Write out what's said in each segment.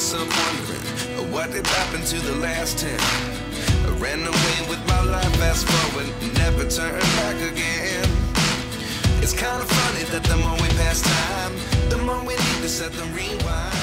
myself wondering what did happen to the last ten. I ran away with my life, fast forward, never turn back again. It's kind of funny that the more we pass time, the more we need to set the rewind.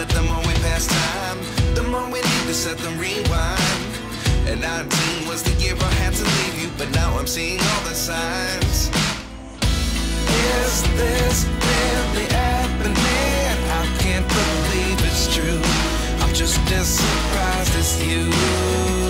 Set the moment we pass time, the moment you just let them rewind. And 19 was the year I had to leave you, but now I'm seeing all the signs. Is this really happening? I can't believe it's true. I'm just as surprised as you.